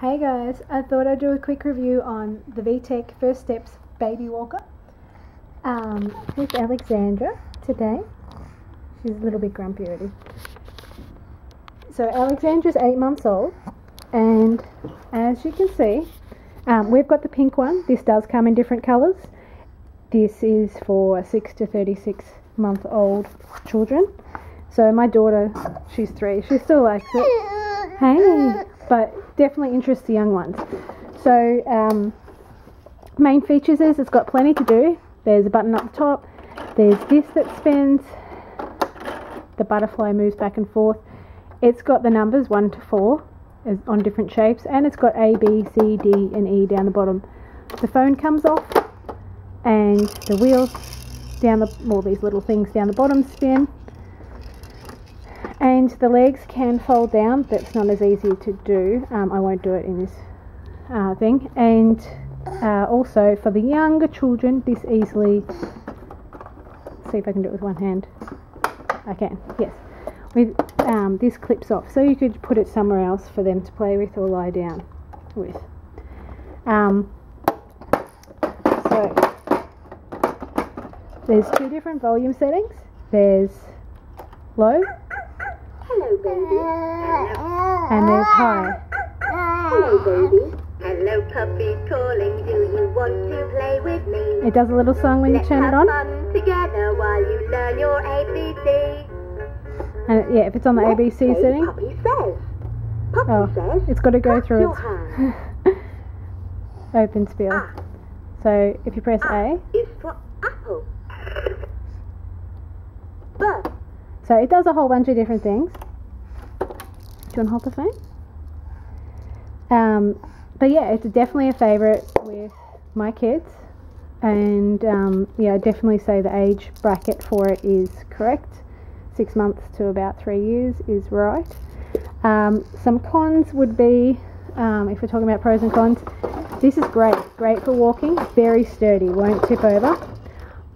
Hey guys, I thought I'd do a quick review on the VTech First Steps Baby Walker um, with Alexandra today. She's a little bit grumpy already. So Alexandra's eight months old and as you can see, um, we've got the pink one. This does come in different colours. This is for 6 to 36 month old children. So my daughter, she's three, she still likes it. Hey, but definitely interests the young ones. So um, main features is it's got plenty to do. There's a button up top. There's this that spins. The butterfly moves back and forth. It's got the numbers 1 to 4 on different shapes and it's got A, B, C, D and E down the bottom. The phone comes off and the wheels down the, all these little things down the bottom spin and the legs can fold down That's not as easy to do. Um, I won't do it in this uh, thing. And uh, also for the younger children this easily see if I can do it with one hand. I can yes. With um, this clips off. So you could put it somewhere else for them to play with or lie down with. Um, so there's two different volume settings. There's low Hello, baby. and there's high Hello, baby. Hello, puppy calling. Do you want to play with me? it does a little song when you Let's turn it on fun together while you learn your ABC. and yeah if it's on the Let's ABC setting Puppy says. Puppy Oh, says. it's got to go through its open spiel. Ah. So if you press A, is for apple. B. so it does a whole bunch of different things. Do you want to hold the phone? Um, but yeah, it's definitely a favourite with my kids, and um, yeah, I definitely say the age bracket for it is correct. Six months to about three years is right. Um, some cons would be, um, if we're talking about pros and cons, this is great, great for walking, very sturdy, won't tip over,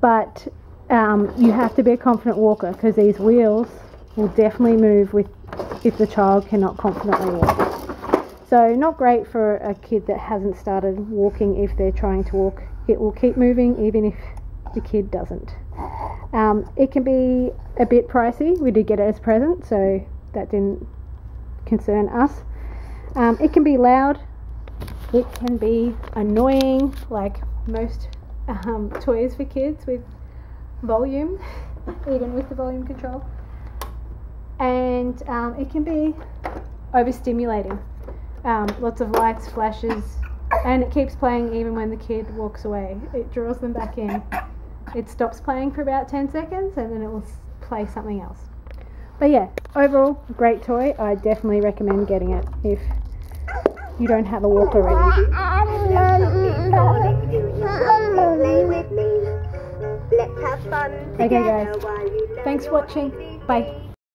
but um, you have to be a confident walker because these wheels will definitely move with if the child cannot confidently walk. So not great for a kid that hasn't started walking if they're trying to walk. It will keep moving even if the kid doesn't. Um, it can be a bit pricey. We did get it as a present, so that didn't concern us. Um, it can be loud. It can be annoying, like most um, toys for kids with volume, even with the volume control. And um, it can be overstimulating. Um, lots of lights, flashes, and it keeps playing even when the kid walks away. It draws them back in. It stops playing for about 10 seconds and then it will play something else. But yeah, overall, great toy. I definitely recommend getting it if you don't have a walker already. Hello, puppy calling. Do you want to play with me? Let's have fun Okay, guys. while you learn Thanks for watching. Bye.